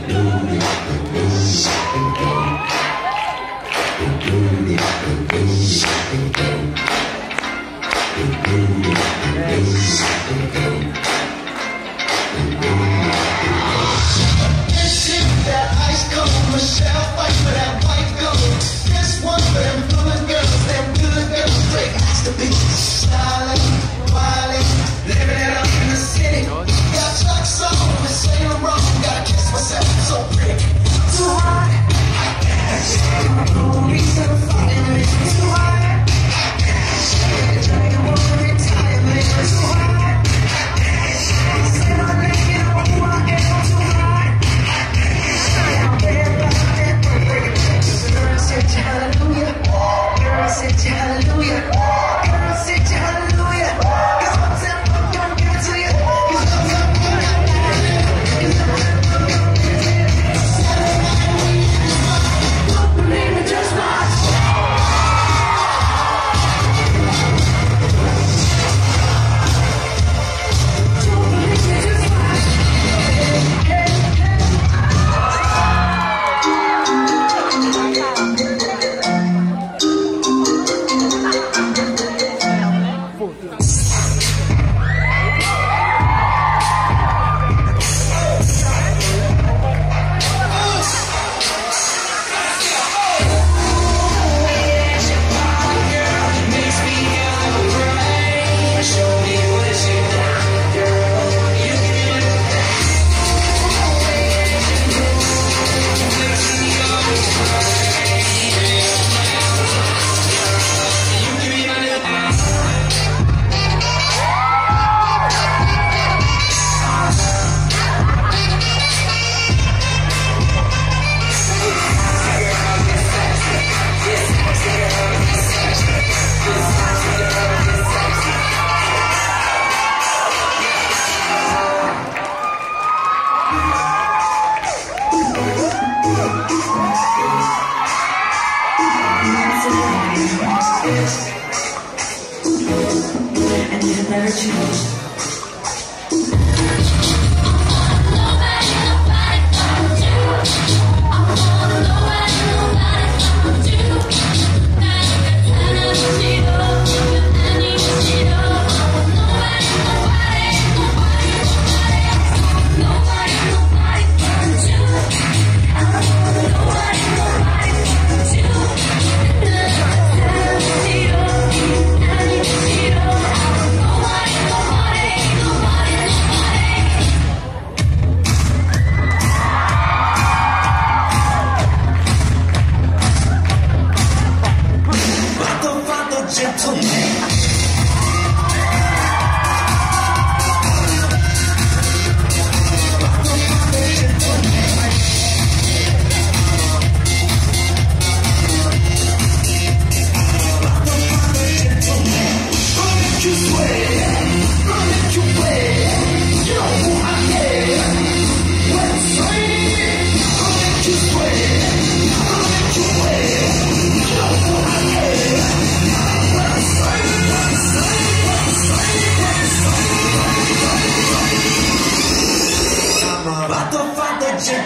do. And you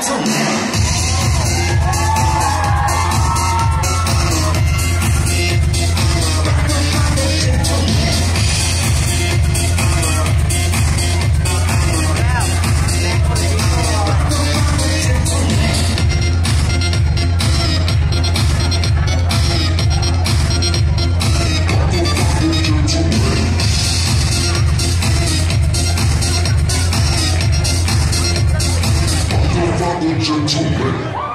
that. 尊重未